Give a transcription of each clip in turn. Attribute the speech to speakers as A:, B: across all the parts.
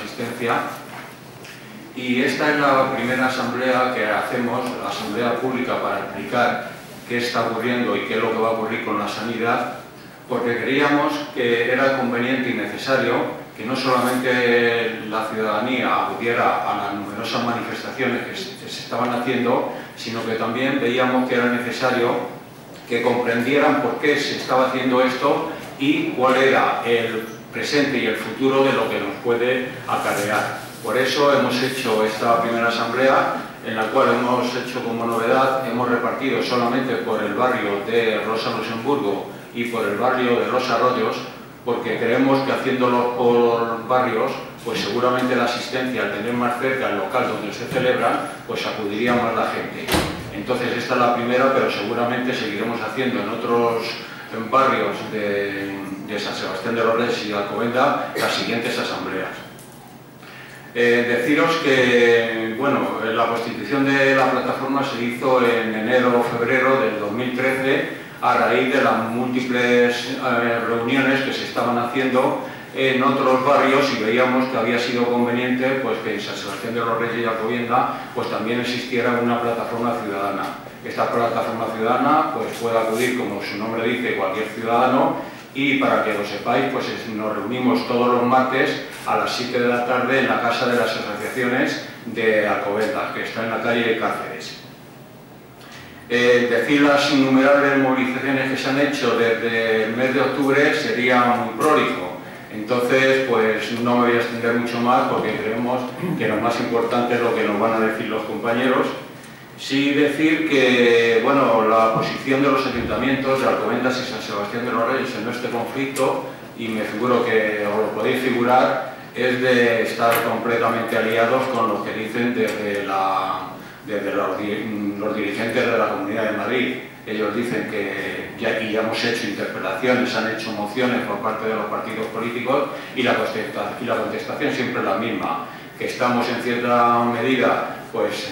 A: asistencia. Y esta es la primera asamblea que hacemos, la asamblea pública para explicar qué está ocurriendo y qué es lo que va a ocurrir con la sanidad, porque creíamos que era conveniente y necesario que no solamente la ciudadanía acudiera a las numerosas manifestaciones que se, estaban haciendo, sino que también veíamos que era necesario que comprendieran por qué se estaba haciendo esto y cuál era el presente y el futuro de lo que nos puede acarrear. Por eso hemos hecho esta primera asamblea en la cual hemos hecho como novedad, hemos repartido solamente por el barrio de Rosa Luxemburgo y por el barrio de Los Arroyos, porque creemos que haciéndolo por barrios, pues seguramente la asistencia al tener más cerca el local donde se celebran, pues acudiría más la gente. Entonces esta es la primera, pero seguramente seguiremos haciendo en otros barrios de, San Sebastián de los Reyes y de Alcobenda las siguientes asambleas. Eh, deciros que bueno, la constitución de la plataforma se hizo en enero o febrero del 2013 a raíz de las múltiples eh, reuniones que se estaban haciendo en otros barrios y veíamos que había sido conveniente pues, que en San Sebastián de los Reyes y Alcobienda pues, también existiera una plataforma ciudadana. Esta plataforma ciudadana pues, puede acudir, como su nombre dice, cualquier ciudadano y para que lo sepáis, pues nos reunimos todos los martes a las 7 de la tarde en la Casa de las Asociaciones de Alcobendas, que está en la calle de Cáceres. Eh, decir las innumerables movilizaciones que se han hecho desde el mes de octubre sería muy prolijo. Entonces, pues no me voy a extender mucho más porque creemos que lo más importante es lo que nos van a decir los compañeros. Sí decir que bueno, la posición de los ayuntamientos de Alcobendas y San Sebastián de los Reyes en este conflicto, y me figuro que os lo podéis figurar, es de estar completamente aliados con lo que dicen desde, la, desde los, dirigentes de la Comunidad de Madrid. Ellos dicen que ya, ya hemos hecho interpelaciones, han hecho mociones por parte de los partidos políticos y la, contestación siempre es la misma, que estamos en cierta medida pues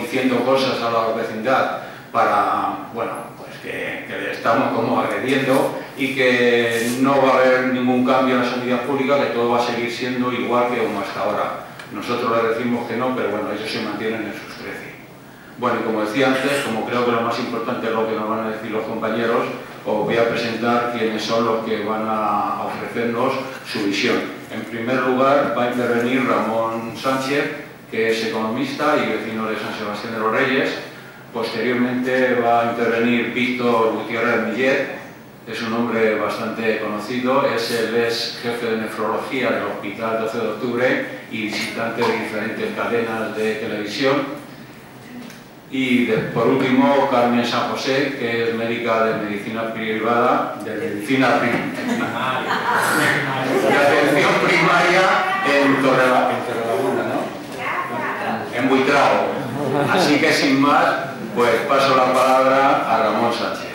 A: diciendo cosas a la vecindad para, bueno, pues que, le estamos como agrediendo y que no va a haber ningún cambio en la sanidad pública, que todo va a seguir siendo igual que como hasta ahora. Nosotros le decimos que no, pero bueno, ellos se mantienen en sus 13. Bueno, y como decía antes, como creo que lo más importante es lo que nos van a decir los compañeros, os voy a presentar quiénes son los que van a ofrecernos su visión. En primer lugar va a intervenir Ramón Sánchez, que es economista y vecino de San Sebastián de los Reyes. Posteriormente va a intervenir Víctor Gutiérrez Millet, es un hombre bastante conocido, es el ex jefe de nefrología del Hospital 12 de Octubre y visitante de diferentes cadenas de televisión. Y por último, Carmen San José, que es médica de medicina privada, de medicina primaria, de atención primaria en Torrelaguna, ¿no? en Buitrago. Así que sin más, pues paso la palabra a Ramón Sánchez.